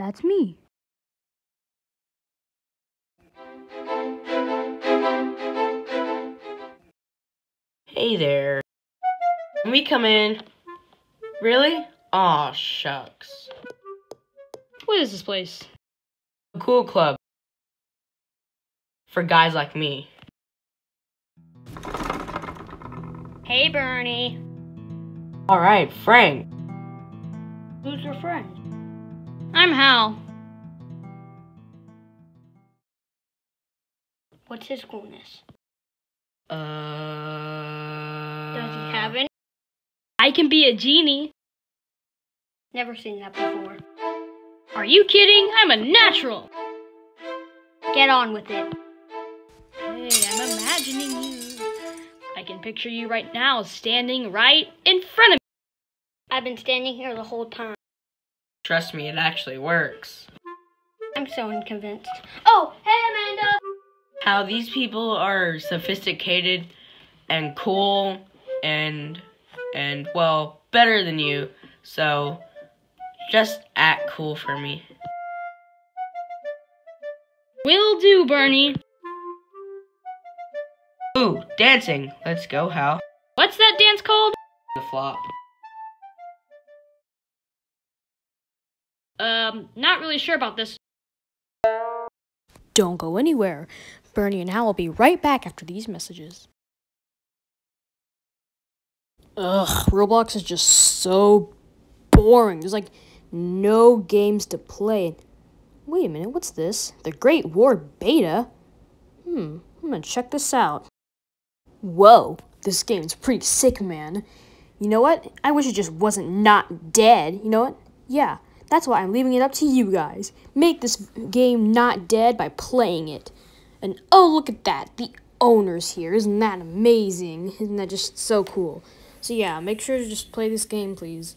That's me. Hey there. Can we come in? Really? Aw, shucks. What is this place? A cool club. For guys like me. Hey, Burny. Alright, Frank. Who's your friend? I'm Hal. What's his coolness? Uh. Does he have any? I can be a genie. Never seen that before. Are you kidding? I'm a natural. Get on with it. Hey, I'm imagining you. I can picture you right now standing right in front of me. I've been standing here the whole time. Trust me, it actually works. I'm so unconvinced. Oh, hey, Amanda! How these people are sophisticated and cool and and well better than you. So just act cool for me. Will do, Burny. Ooh, dancing. Let's go, Hal. What's that dance called? The flop. Um, not really sure about this. Don't go anywhere. Burny and Hal will be right back after these messages. Ugh, Roblox is just so boring. There's like no games to play. Wait a minute, what's this? The Great War Beta? Hmm, I'm gonna check this out. Whoa, this game's pretty sick, man. You know what? I wish it just wasn't not dead. You know what? Yeah, that's why I'm leaving it up to you guys. Make this game not dead by playing it. And oh, look at that. The owner's here. Isn't that amazing? Isn't that just so cool? So yeah, make sure to just play this game, please.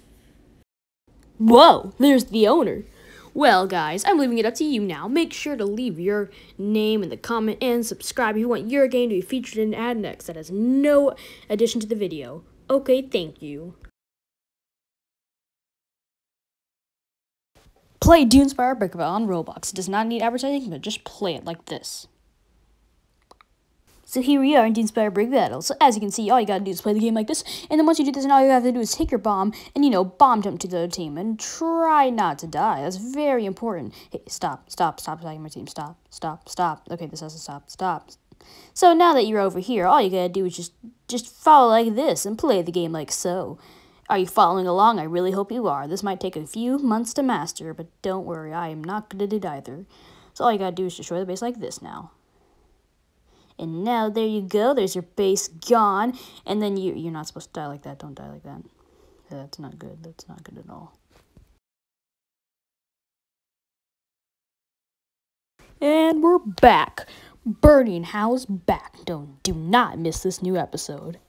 Whoa, there's the owner. Well, guys, I'm leaving it up to you now. Make sure to leave your name in the comment and subscribe if you want your game to be featured in an ad next that has no addition to the video. Okay, thank you. Play Doomspire Brick Battle on Roblox. It does not need advertising, but just play it like this. So here we are in Doomspire Brick Battle. So as you can see, all you gotta do is play the game like this, and then once you do this, and all you have to do is take your bomb and you know bomb jump to the other team and try not to die. That's very important. Hey, stop, stop, stop attacking my team. Stop, stop, stop. Okay, this has to stop. Stop. So now that you're over here, all you gotta do is just just follow like this and play the game like so. Are you following along? I really hope you are. This might take a few months to master, but don't worry, I am not good at it either. So all you gotta do is destroy the base like this now. And now there you go. There's your base gone. And then you you're not supposed to die like that. Don't die like that. That's not good. That's not good at all. And we're back. Burning House back. Don't do not miss this new episode.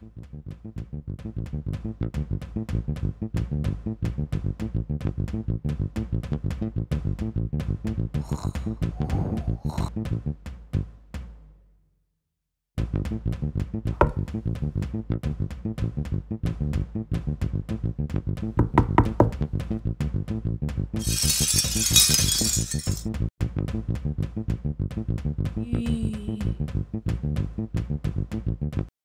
Sun is shining in the sky. There ain't a cloud in sight. It stopped raining. Everybody's in the play. And don't you know it's a beautiful new day? Hey, running down the avenue. See how the sun shines brightly in the city. On the streets where once was pity, Mr. Blue. Sky is living in the day. Hey, Mr. Blue Sky, Mr.